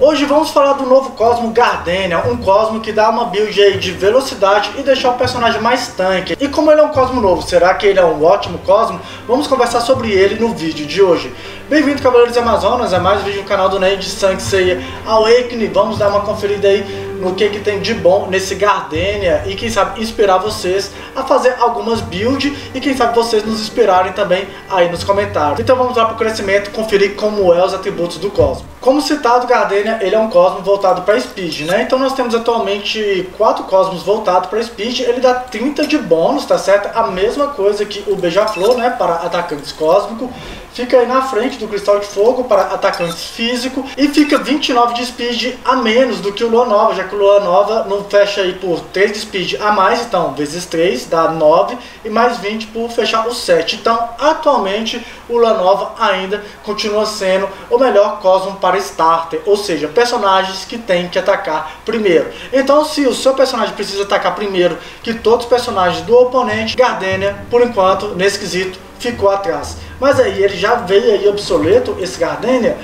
Hoje vamos falar do novo Cosmo Gardenia, um Cosmo que dá uma build aí de velocidade e deixar o personagem mais tanque. E como ele é um Cosmo novo, será que ele é um ótimo Cosmo? Vamos conversar sobre ele no vídeo de hoje. Bem-vindo Cavaleiros Amazonas, é mais um vídeo no canal do Ney de Sansei Awakening. Vamos dar uma conferida aí no que, que tem de bom nesse Gardenia e quem sabe inspirar vocês a fazer algumas builds e quem sabe vocês nos inspirarem também aí nos comentários. Então vamos lá para o crescimento, conferir como é os atributos do Cosmo. Como citado, Gardenia ele é um Cosmo voltado para Speed, né? Então nós temos atualmente quatro Cosmos voltados para Speed, ele dá 30 de bônus, tá certo? A mesma coisa que o Beija-Flor, né? Para atacantes cósmicos fica aí na frente do Cristal de Fogo para atacantes físico e fica 29 de speed a menos do que o Lua Nova, já que o Lua Nova não fecha aí por 3 de speed a mais, então vezes 3 dá 9 e mais 20 por fechar o 7. Então, atualmente o Lua Nova ainda continua sendo o melhor Cosmo para starter, ou seja, personagens que tem que atacar primeiro. Então, se o seu personagem precisa atacar primeiro que todos os personagens do oponente, Gardenia, por enquanto, nesse quesito, ficou atrás. Mas aí ele já veio aí obsoleto, esse Gardenia,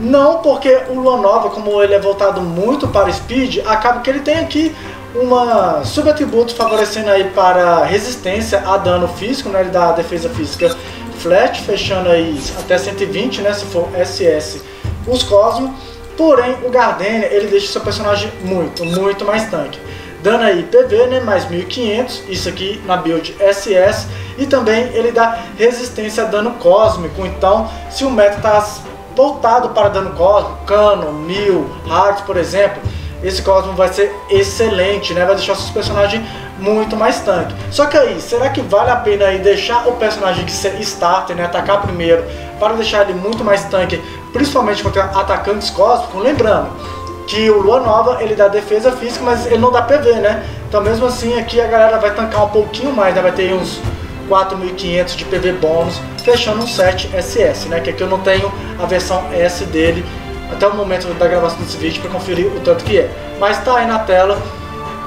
não porque o Lua Nova, como ele é voltado muito para Speed, acaba que ele tem aqui uma subatributo favorecendo aí para resistência a dano físico, né? Ele dá defesa física flat, fechando aí até 120, né? Se for SS os Cosmos. Porém, o Gardenia, ele deixa seu personagem muito, muito mais tanque dando aí PV, né, mais 1500, isso aqui na build SS, e também ele dá resistência a dano cósmico, então se o meta está voltado para dano cósmico, cano, mil, hearts, por exemplo, esse Cosmo vai ser excelente, né? Vai deixar seus personagens muito mais tanque. Só que aí, será que vale a pena aí deixar o personagem que ser starter, né? Atacar primeiro, para deixar ele muito mais tanque, principalmente contra atacantes cósmicos? Lembrando, que o Lua Nova ele dá defesa física, mas ele não dá PV, né? Então mesmo assim aqui a galera vai tancar um pouquinho mais, né? Vai ter uns 4.500 de PV bônus, fechando um 7 SS, né? Que aqui eu não tenho a versão S dele até o momento da gravação desse vídeo para conferir o tanto que é. Mas tá aí na tela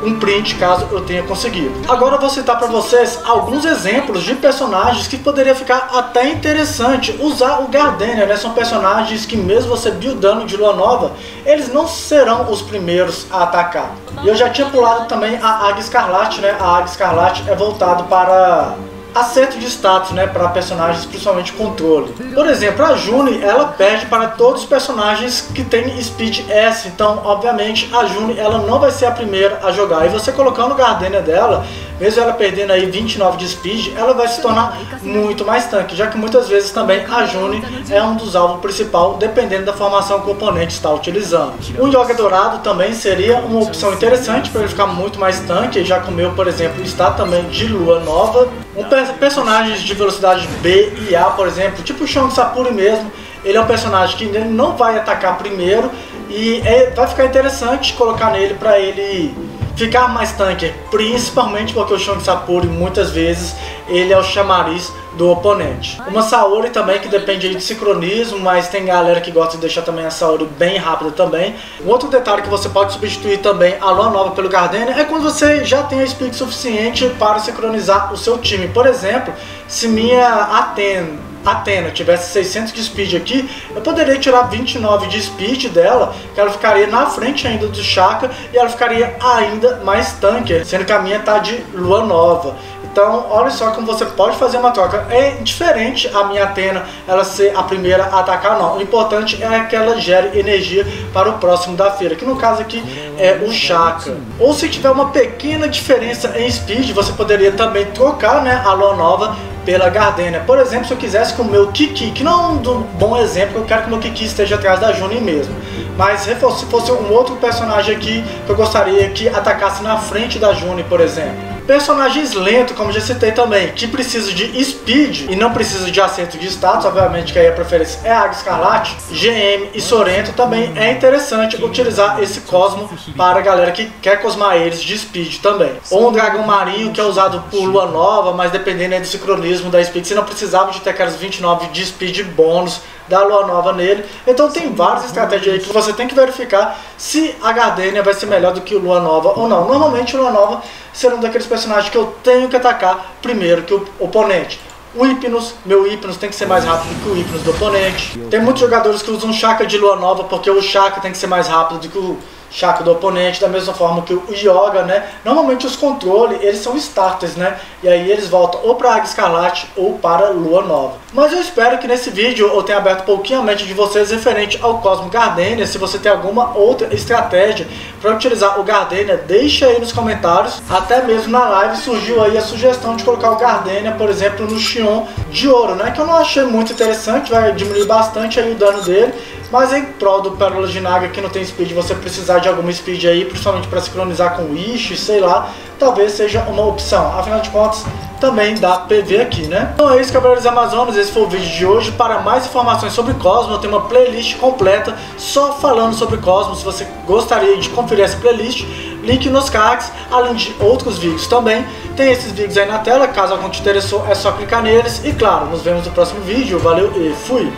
um print caso eu tenha conseguido. Agora eu vou citar para vocês alguns exemplos de personagens que poderia ficar até interessante usar o Gardenia, né? São personagens que mesmo você buildando de lua nova, eles não serão os primeiros a atacar. E eu já tinha pulado também a Águia Escarlate, né? A Águia Escarlate é voltado para acerto de status, né, para personagens, principalmente controle. Por exemplo, a June, ela perde para todos os personagens que tem Speed S, então, obviamente, a June, ela não vai ser a primeira a jogar. E você colocando o Gardenia dela, mesmo ela perdendo aí 29 de Speed, ela vai se tornar muito mais tanque, já que muitas vezes também a June é um dos alvos principal, dependendo da formação que o oponente está utilizando. O Yoga Dourado também seria uma opção interessante para ele ficar muito mais tanque, já que o meu, por exemplo, está também de Lua Nova. Um personagens de velocidade B e A, por exemplo, tipo o Shang Sapuri mesmo, ele é um personagem que não vai atacar primeiro e é, vai ficar interessante colocar nele para ele ficar mais tanque, principalmente porque o Shang Sapuri muitas vezes ele é o chamariz do oponente. Uma Saori também que depende de sincronismo, mas tem galera que gosta de deixar também a Saori bem rápida também. Um outro detalhe que você pode substituir também a Lua Nova pelo Gardenia é quando você já tem a speed suficiente para sincronizar o seu time. Por exemplo, se minha Aten Atena tivesse 600 de speed aqui, eu poderia tirar 29 de speed dela, que ela ficaria na frente ainda do Shaka e ela ficaria ainda mais tanque, sendo que a minha tá de lua nova. Então, olha só como você pode fazer uma troca. É diferente a minha Atena ela ser a primeira a atacar, não. O importante é que ela gere energia para o próximo da feira, que no caso aqui é o Chakra. Ou se tiver uma pequena diferença em speed, você poderia também trocar né, a lua nova pela Gardenia. Por exemplo, se eu quisesse com o meu Kiki, que não é um bom exemplo, eu quero que o meu Kiki esteja atrás da Juni mesmo. Mas se fosse um outro personagem aqui que eu gostaria que atacasse na frente da Juni, por exemplo. Personagens lentos, como já citei também, que precisam de speed e não precisam de acerto de status, obviamente que aí a preferência é Águia Escarlate, GM e Sorento também é interessante utilizar esse Cosmo para a galera que quer cosmar eles de speed também. Ou um dragão marinho que é usado por lua nova, mas dependendo do sincronismo da speed, você não precisava de ter aquelas 29 de speed bônus da lua nova nele. Então tem várias estratégias aí que você tem que verificar se a Gardenia vai ser melhor do que o lua nova ou não. Normalmente o lua nova será um daqueles personagens que eu tenho que atacar primeiro que o oponente. O Hypnos, meu Hypnos tem que ser mais rápido que o Hypnos do oponente. Tem muitos jogadores que usam Chakra de Lua Nova porque o Chakra tem que ser mais rápido do que o chakra do oponente, da mesma forma que o Yoga, né? Normalmente os controles, eles são starters, né? E aí eles voltam ou para Águia Escarlate ou para Lua Nova. Mas eu espero que nesse vídeo eu tenha aberto um pouquinho a mente de vocês referente ao Cosmo Gardenia. Se você tem alguma outra estratégia para utilizar o Gardenia, deixa aí nos comentários. Até mesmo na live surgiu aí a sugestão de colocar o Gardenia, por exemplo, no Xion de ouro, né? Que eu não achei muito interessante, vai diminuir bastante aí o dano dele. Mas em prol do Pérola de Naga que não tem speed, você precisar de alguma speed aí, principalmente para sincronizar com o Ishi, sei lá, talvez seja uma opção. Afinal de contas, também dá PV aqui, né? Então é isso, Cavaleiros Amazonas, esse foi o vídeo de hoje. Para mais informações sobre Cosmo, tenho uma playlist completa só falando sobre Cosmo. Se você gostaria de conferir essa playlist, link nos cards, além de outros vídeos também. Tem esses vídeos aí na tela, caso algum te interessou, é só clicar neles. E claro, nos vemos no próximo vídeo. Valeu e fui!